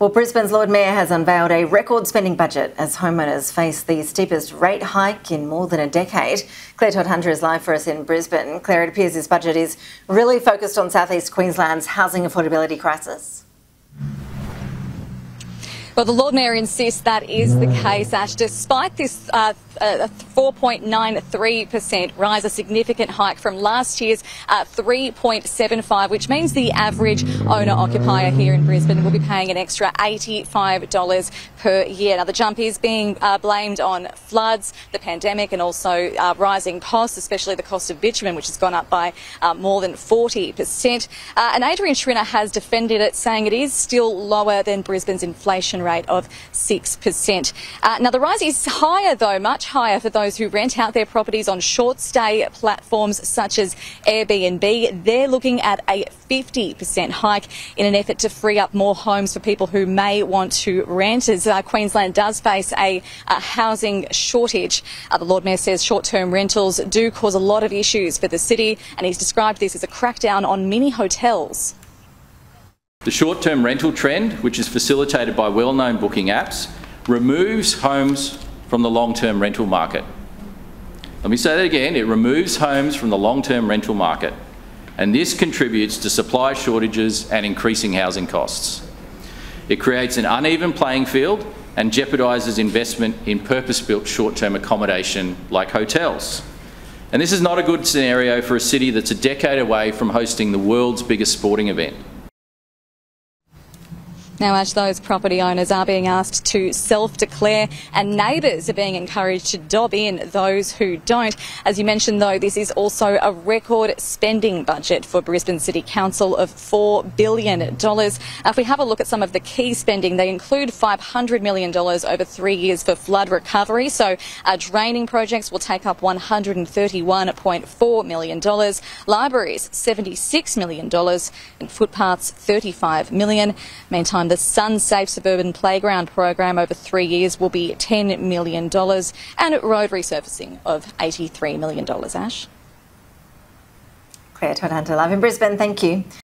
Well, Brisbane's Lord Mayor has unveiled a record spending budget as homeowners face the steepest rate hike in more than a decade. Claire Todd Hunter is live for us in Brisbane. Claire, it appears this budget is really focused on southeast Queensland's housing affordability crisis. Well, the Lord Mayor insists that is the case, Ash. Despite this uh, 4.93% rise, a significant hike from last year's uh, 3.75, which means the average owner-occupier here in Brisbane will be paying an extra $85 per year. Now, the jump is being uh, blamed on floods, the pandemic, and also uh, rising costs, especially the cost of bitumen, which has gone up by uh, more than 40%. Uh, and Adrian Schrinner has defended it, saying it is still lower than Brisbane's inflation rate of 6%. Uh, now, the rise is higher, though, much higher for those who rent out their properties on short stay platforms such as Airbnb. They're looking at a 50% hike in an effort to free up more homes for people who may want to rent, as uh, Queensland does face a, a housing shortage. Uh, the Lord Mayor says short term rentals do cause a lot of issues for the city, and he's described this as a crackdown on mini hotels. The short term rental trend, which is facilitated by well known booking apps, removes homes from the long term rental market. Let me say that again it removes homes from the long term rental market, and this contributes to supply shortages and increasing housing costs. It creates an uneven playing field and jeopardises investment in purpose built short term accommodation like hotels. And this is not a good scenario for a city that's a decade away from hosting the world's biggest sporting event. Now, as those property owners are being asked to self declare, and neighbours are being encouraged to dob in those who don't. As you mentioned, though, this is also a record spending budget for Brisbane City Council of $4 billion. If we have a look at some of the key spending, they include $500 million over three years for flood recovery. So, uh, draining projects will take up $131.4 million, libraries $76 million, and footpaths $35 million. Meantime, the Sun Safe Suburban Playground program over three years will be $10 million and road resurfacing of $83 million. Ash. Claire Todd live in Brisbane. Thank you.